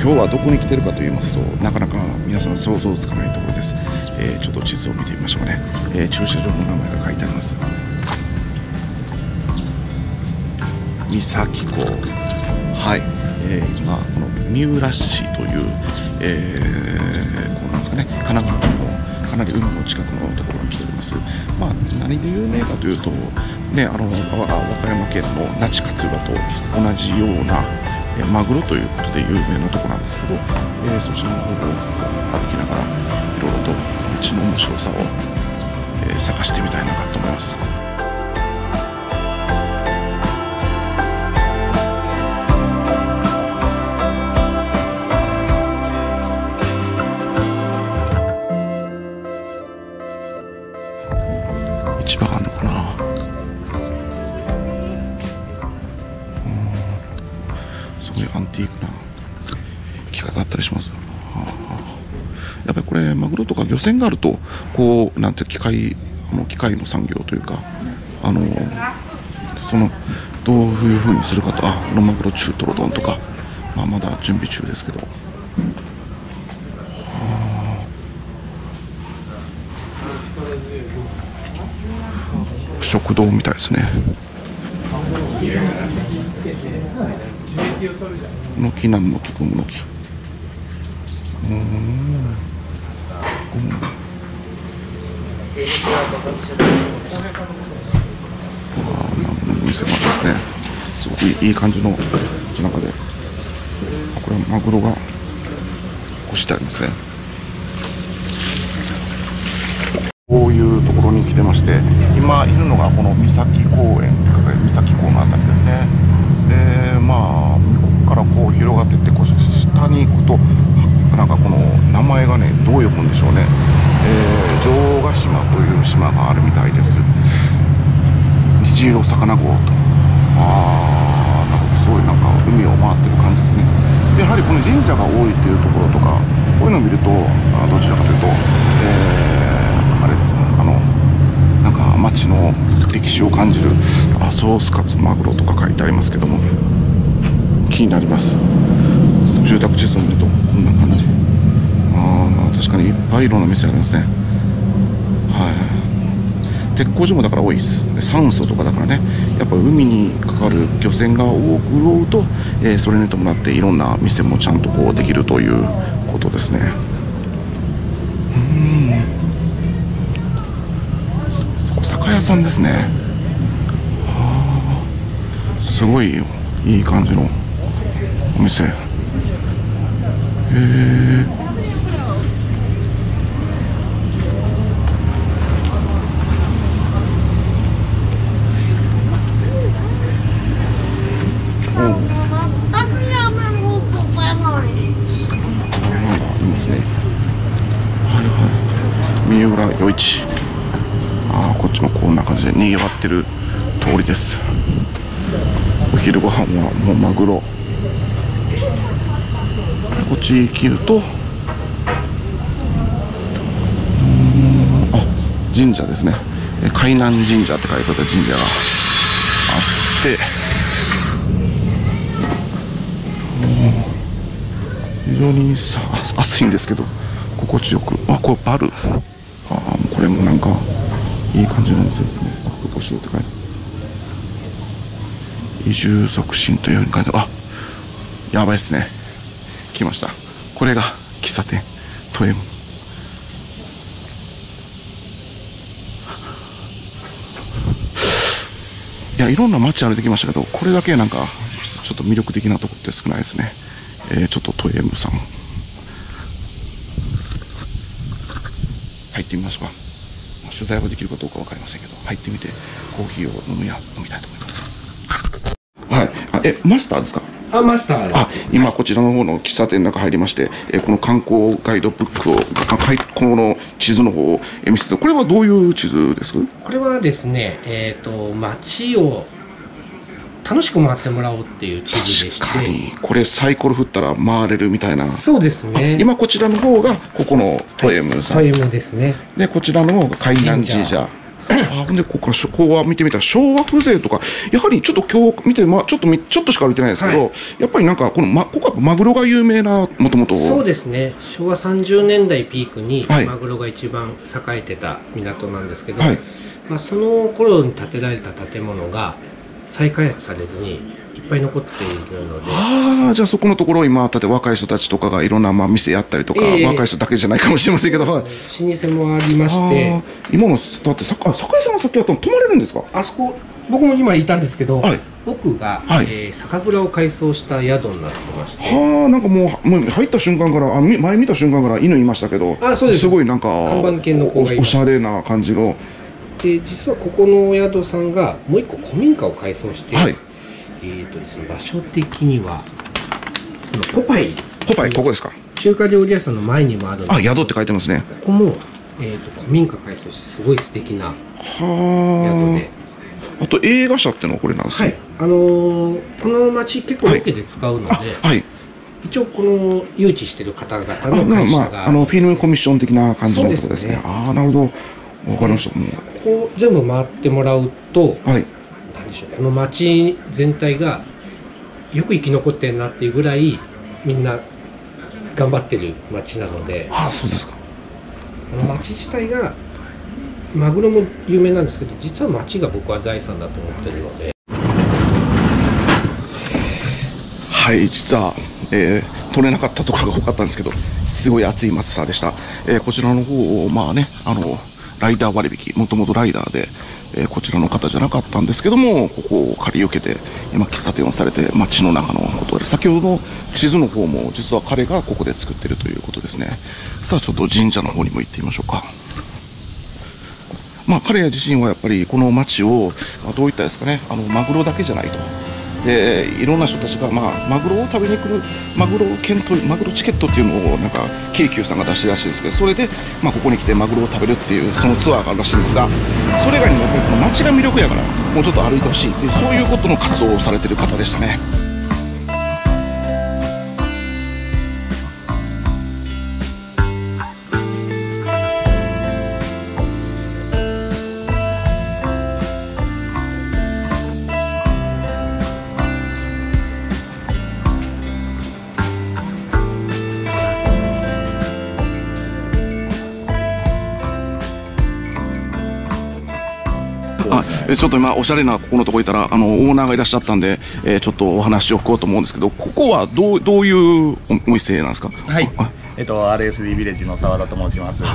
今日はどこに来てるかと言いますとなかなか皆さん想像つかないところです、えー、ちょっと地図を見てみましょうね、えー、駐車場の名前が書いてあります。三崎港。はい、えー、今この三浦市という、えー、こうなんですかね。神奈川県のかなり海の近くのところに来ております。まあ、何で有名かというと、ね、あの和歌山県の那智勝浦と同じようなえマグロということで有名なとこなんですけど、えー、そちらの方を歩きながらいろいろと道の面白さを、えー、探してみたいなと思います。漁船があるとこうなんて機械あの機械の産業というかあのそのどういうふうにするかとあロマグロ中トロ丼とか、まあ、まだ準備中ですけど。食堂みたいですね。のきなんのきくむのき。うん。店もありますねすごくいい感じの中でこれはマグロがこしてありますねこういうところに来てまして今いるのがこの三崎公園って書かれる三崎港の辺りですねでまあここからこう広がっていってこう下に行くとなんかこの名前がねどう読むんでしょうね、えー、城ヶ島という島があるみたいです。虹色魚号と。ああなんかすごいなんか海を回ってる感じですね。やはりこの神社が多いっていうところとかこういうのを見るとあどちらかというと、えー、あれですあのなんか町の歴史を感じるあソースカツマグロとか書いてありますけども気になります。住宅地図を見ると。確かにいっぱいいろんな店ありますね。はい。鉄工所もだから多いです。酸素とかだからね。やっぱ海にかかる漁船が多く潤うと、えー、それに伴っていろんな店もちゃんとこうできるということですね。うん。酒屋さんですね。はあ。すごいいい感じのお店。へえ三浦余市ああこっちもこんな感じでにぎわってる通りです。お昼ご飯はもうマグロ。こっち切るとあ神社ですね。海南神社って書いてあった神社があって非常にさ暑いんですけど心地よく。あこれバル。あこれもなんかいい感じのお店ですね。スタッフ募集って書いて移住促進というふうに書いてあやばいですね。来ました。これが喫茶店。トエム。いやいろんな街歩いてきましたけどこれだけなんかちょっと魅力的なとこって少ないですね、えー、ちょっとトエムさん。入ってみますか。取材はできるかどうか分かりませんけど入ってみてコーヒーを飲むや飲みたいと思います。はい。あえマスターですか？あ、マスターあ、今こちらの方の喫茶店の中入りまして、えこの観光ガイドブックを、この地図の方を見せて、これはどういう地図です？これはですね、えっ、ー、と、街を楽しく回ってもらおうっていう地図でして。これサイコロ振ったら回れるみたいな。そうですね。今こちらの方がここのトエムさん、はい、トエムですね。でこちらの方が海南神社。あでここからこうは見てみたら昭和風情とかやはりちょっと今日見て、まあ、ちょっとみちょっとしか歩いてないですけど、はい。やっぱりなんかこの、ま、ここはマグロが有名なもともとそうですね。昭和30年代ピークにはい。マグロが一番栄えてた港なんですけど、はい。まあ、その頃に建てられた建物が再開発されずにいっぱい残っているので。ああじゃあそこのところ今だって若い人たちとかがいろんなまあ店やったりとか、ええ。若い人だけじゃないかもしれませんけど、はい老舗もありまして。今のだって酒井さんがさっきやったの泊まれるんですか？あそこ僕も今いたんですけど、はい。奥が、はい。えー酒蔵を改装した宿になってまして。はあなんかもうもう入った瞬間からあみ前見た瞬間から犬いましたけどあそうです。ごいなんか看板犬の子がいおしゃれな感じので実はここのお宿さんがもう一個古民家を改装して、はい。えーとですね、場所的にはこのポパイ。ポパイここですか？中華料理屋さんの前にもあるあ宿って書いてますね。ここも、えー、と古民家改装してすごい素敵な宿はで、ああと映画社ってのはこれなんですはい。ねあのーこの町結構ロケで使うので、あはい。一応この誘致してる方々あの会社が。ああのフィルムコミッション的な感じのところですね。ね。ああなるほどわかりました。もうこう全部回ってもらうとはい。なんでしょうこの町全体がよく生き残ってんなっていうぐらいみんな頑張ってる町なので。ああそうですか。この町自体がマグロも有名なんですけど実は町が僕は財産だと思ってるので。はい実は、えー取れなかったところが多かったんですけどすごい熱い松さでした、えーこちらの方をまあねあのライダー割引もともとライダーで、えーこちらの方じゃなかったんですけどもここを借り受けて今喫茶店をされて街の中のことで先ほどの地図の方も実は彼がここで作ってるということですね。さあちょっと神社の方にも行ってみましょうか。まあ、彼自身はやっぱりこの町を、ま、どういったですかねあのマグロだけじゃないと。でいろんな人たちが、まあ、マグロを食べに来るマグロ券とマグロチケットっていうのをなんか京急さんが出してるらしいですけどそれで、まあ、ここに来てマグロを食べるっていうそのツアーがあるらしいんですがそれ以外にも街が魅力やからもうちょっと歩いてほしいっていうそういうことの活動をされてる方でしたね。えちょっと今おしゃれなここのとこいたらあのオーナーがいらっしゃったんで、えーちょっとお話を聞こうと思うんですけどここはどうどういうおお店なんですか？はい。あ、えっと RSD ビレッジの澤田と申します。こ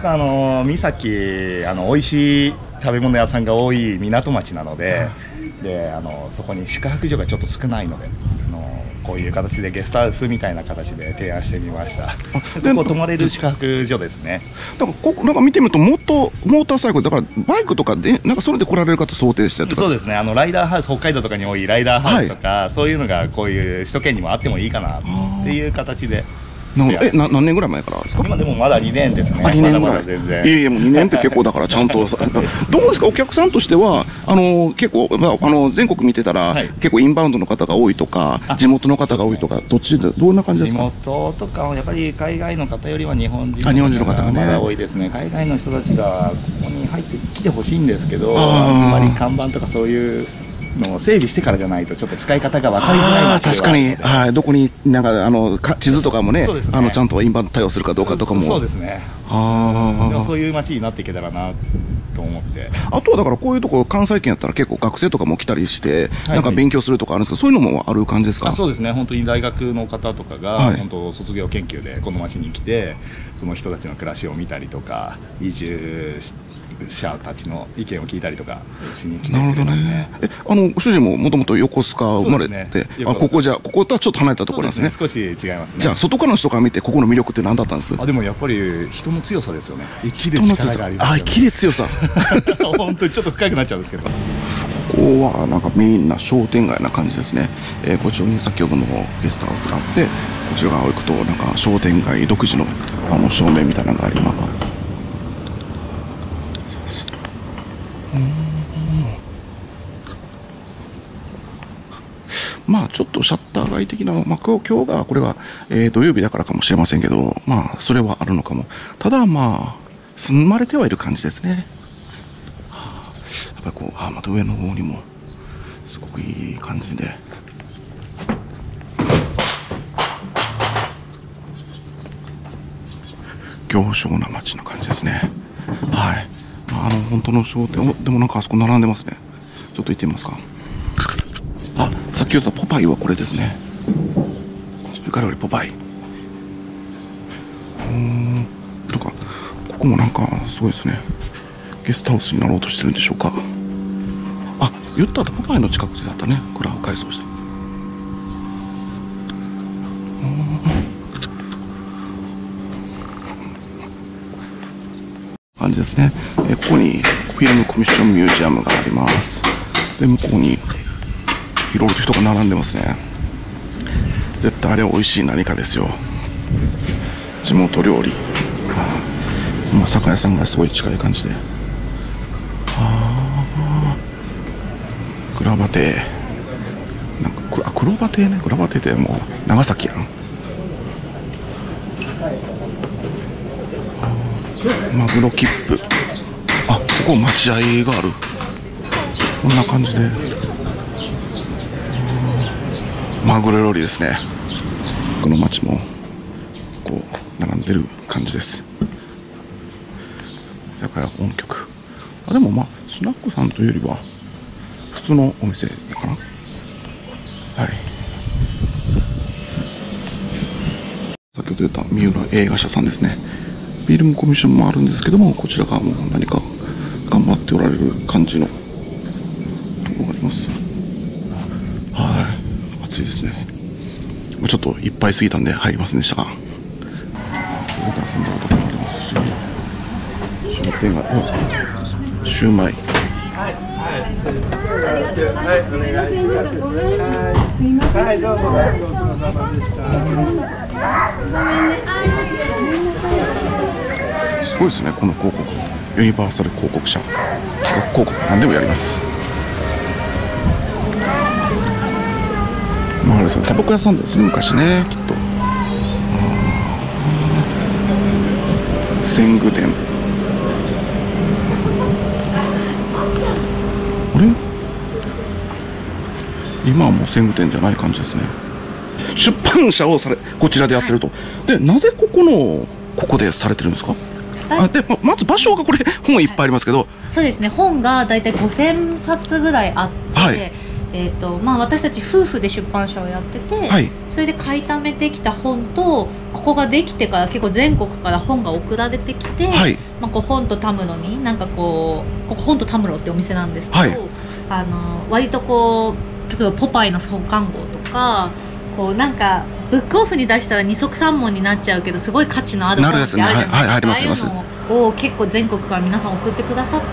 こはあの三崎あの美味しい食べ物屋さんが多い港町なので、であのそこに宿泊所がちょっと少ないので、こういう形でゲストハウスみたいな形で提案してみました。でここ泊まれる宿泊所ですね。だからここなんか見てみるともっとモーターサイクルだからバイクとかでなんかそれで来られる方想定してるとかそうですね。あのライダーハウス北海道とかに多いライダーハウスとか、そういうのがこういう首都圏にもあってもいいかなっていう形で。えな何年ぐらい前からですか？今でもまだ2年ですね。あ2年ぐまらい。だまだ全然。いやいやもう2年って結構だからちゃんとさどうですかお客さんとしてはあの結構、まあ、あの全国見てたら、はい。結構インバウンドの方が多いとかあ。地元の方が多いとかどっちでどんな感じです地か元とかはやっぱり海外の方よりは日本人あ日本人の方がね。まだ多いですね。海外の人たちがここに入ってきてほしいんですけどあんまり看板とかそういうのを整備してからじゃないとちょっと使い方が分かりづらい確かに、はい、どこになんかあのか地図とかもねね。あのちゃんとインバウンド対応するかどうかとかも。そうですね。あそういう街になっていけたらなと思って。あとはだからこういうところ関西圏やったら結構学生とかも来たりして、はい。なんか勉強するとかあるんですけどそういうのもある感じですか？あそうですね。本当に大学の方とかが、はい。本当卒業研究でこの町に来てその人たちの暮らしを見たりとか移住者たちの意見を聞いたりとかしに来てくれなるほどますねね。え、あの、ご主人ももともと横須賀生まれて、ねあ、ここじゃ、こことはちょっと離れたところですね。すね少し違いますねじゃあ、外からの人から見て、ここの魅力って何だったんです？あでもやっぱり人の強さですよね生きる力があり。ますあ、よ生きる強さ。ね 本当にちょっと深くなっちゃうんですけどここはなんかメインな商店街な感じですね。えーこちらに先ほどのゲストハウスがあって、こちら側を行くと、なんか商店街独自のあの照明みたいなのがあります。まあちょっとシャッター街的な、まあ今日今日がこれは、えー土曜日だからかもしれませんけど、まあそれはあるのかも。ただまあ、住まれてはいる感じですね。はっぱりこうあまた上の方にもすごくいい感じで。行商な街の感じですね。はい。あの本当の商店でもなんかあそこ並んでますね。ちょっと行ってみますか。あさっき言ったポパイはこれですね。中華料理ポパイ。うーん。なんかここもなんかすごいですね。ゲストハウスになろうとしてるんでしょうか。あ言ったらポパイの近くだったね。これは改装して。感じですね。えここにフィルムコミッションミュージアムがあります。で向こうにいろいろと人が並んでますね。絶対あれ美味しい何かですよ。地元料理。まあ酒屋さんがすごい近い感じで。ああグラバ亭なんかくあ黒バ亭ね。グラバ亭ってもう長崎やん。マグロ切符。あここ待合がある。こんな感じで。マグロ料理ですね。この町もこう並んでる感じです。居酒屋音曲。あでもまあスナックさんというよりは普通のお店かな。はい。先ほど言った三浦映画社さんですね。フィルムコミッションもあるんですけどもこちらがもう何か頑張っておられる感じのところがありますはい暑いですねちょっといっぱい過ぎたんで入りませんでしたが。それで遊んだこともありますし商店街おシューマイ。はい、どうもごちそうさまでした。すごいですねこの広告。ユニバーサル広告社。企画広告何でもやりますですね。タバコ屋さんですね昔ねきっと。鮮魚店。あれ？今はもう鮮魚店じゃない感じですね。出版社をされこちらでやってると、でなぜここのここでされてるんですか？あでままず場所がこれ本いっぱいありますけど、そうですね。本が大体5000冊ぐらいあって、はいえーとまあ、私たち夫婦で出版社をやってて、はい。それで買いためてきた本とここができてから結構全国から本が送られてきて、はい。まあ、こう本とタムロになんかこうここ本とタムロってお店なんですけど、はい。あの割とこう例えば「ポパイ」の創刊号とかこうなんかブックオフに出したら二足三門になっちゃうけどすごい価値のある本ってあるじゃないはいはいありますああいうのを結構全国から皆さん送ってくださって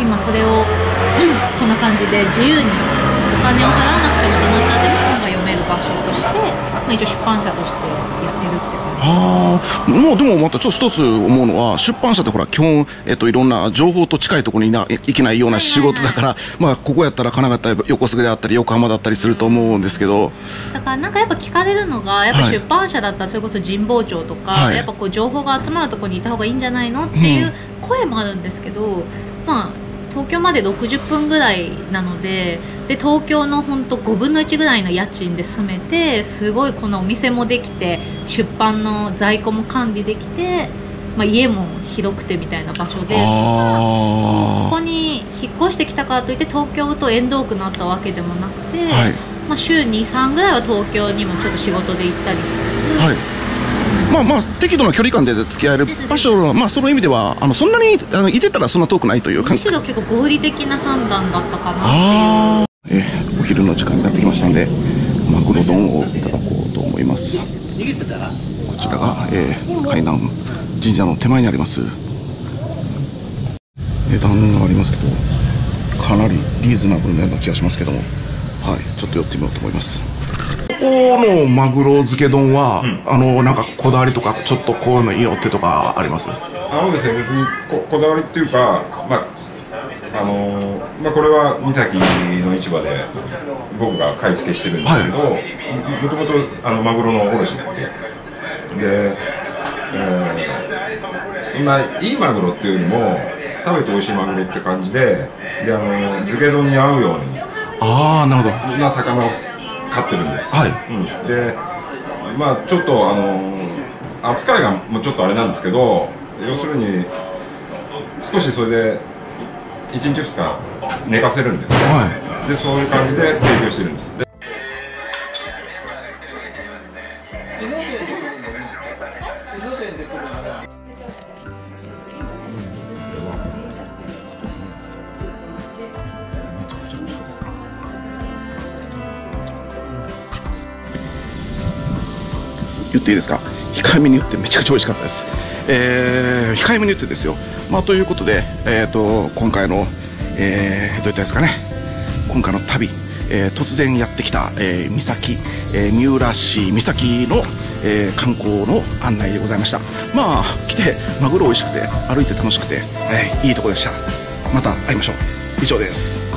今それを、う んこんな感じで自由にお金を払わなくてもどなたでも本が読める場所として、まあ、一応出版社としてやってるって感じ。ああもうでもまたちょっと一つ思うのは出版社ってほら基本、えっと、いろんな情報と近いところにいな行けないような仕事だから、まあここやったら神奈川だったり横須賀であったり横浜だったりすると思うんですけど。だからなんかやっぱ聞かれるのがやっぱはい。出版社だったらそれこそ神保町とか、はい。やっぱこう情報が集まるところにいた方がいいんじゃないのっていう声もあるんですけど、まあ東京まで60分ぐらいなのでで東京の本当5分の1ぐらいの家賃で住めてすごいこのお店もできて出版の在庫も管理できて、まあ、家も広くてみたいな場所でそここあに引っ越してきたからといって東京と縁遠くなったわけでもなくて。あはいまあ、週23ぐらいは東京にもちょっと仕事で行ったりしつつ、はいまあまあ適度な距離感で付き合える場所はまあその意味ではあのそんなにあのいてたらそんな遠くないという感むしろ結構合理的な判断だったかなってあー。えーお昼の時間になってきましたんでマグロ丼をいただこうと思います。こちらが、えー海南神社の手前にあります。値段がありますけどかなりリーズナブルなような気がしますけども。はいちょっと寄ってみようと思います。ここのマグロ漬け丼は、あのなんかこだわりとかちょっとこういうのいいのってとかあります？あのですね、別にここだわりっていうか、まああのーまあ、これは三崎の市場で僕が買い付けしてるんですけど、もともとあのマグロの卸なんで、で、えーそんないいマグロっていうよりも、食べて美味しいマグロって感じでであの漬け丼に合うようにああなるほど。な魚を飼ってるんです、はい。うん、でまあちょっとあの扱いがもうちょっとあれなんですけど要するに少しそれで1日2日寝かせるんですね、はでそういう感じで提供してるんです言っていいですか？控えめに言ってめちゃくちゃ美味しかったです。えー、控えめに言ってですよ。まあということでえっ、と今回のえー、どういったですかね。今回の旅、えー突然やってきた、えー、三崎、えー三浦市三崎の、えー観光の案内でございました。まあ来てマグロ美味しくて歩いて楽しくて、えーいいとこでした。また会いましょう。以上です。